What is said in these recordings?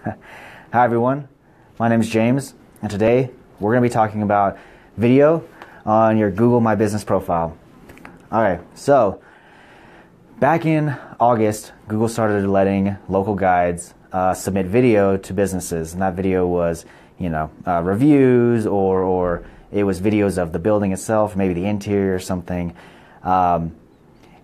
Hi everyone, my name is James, and today we're going to be talking about video on your Google My Business profile. Alright, so back in August, Google started letting local guides uh, submit video to businesses, and that video was, you know, uh, reviews or, or it was videos of the building itself, maybe the interior or something. Um,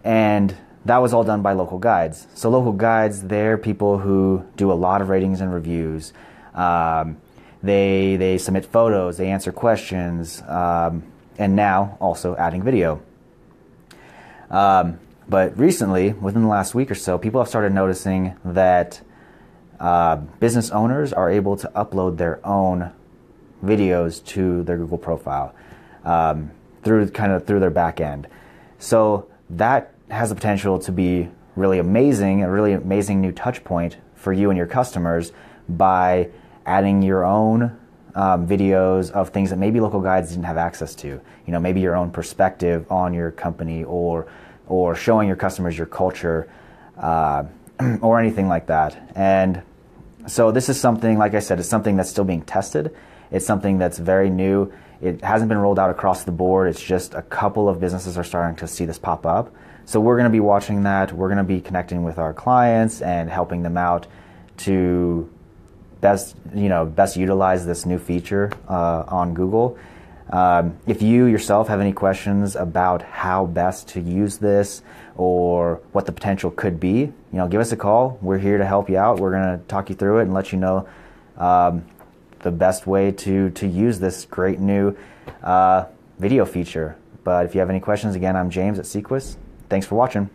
and that was all done by local guides. So local guides, they're people who do a lot of ratings and reviews. Um, they they submit photos, they answer questions, um, and now also adding video. Um, but recently, within the last week or so, people have started noticing that uh, business owners are able to upload their own videos to their Google profile um, through kind of through their back end. So that has the potential to be really amazing, a really amazing new touch point for you and your customers by adding your own um, videos of things that maybe local guides didn't have access to. You know, maybe your own perspective on your company or or showing your customers your culture uh, or anything like that. And so this is something, like I said, it's something that's still being tested. It's something that's very new. It hasn't been rolled out across the board. It's just a couple of businesses are starting to see this pop up. So we're going to be watching that. We're going to be connecting with our clients and helping them out to best, you know, best utilize this new feature uh, on Google. Um, if you yourself have any questions about how best to use this or what the potential could be, you know, give us a call. We're here to help you out. We're going to talk you through it and let you know um, the best way to to use this great new uh, video feature. But if you have any questions, again, I'm James at Sequus. Thanks for watching.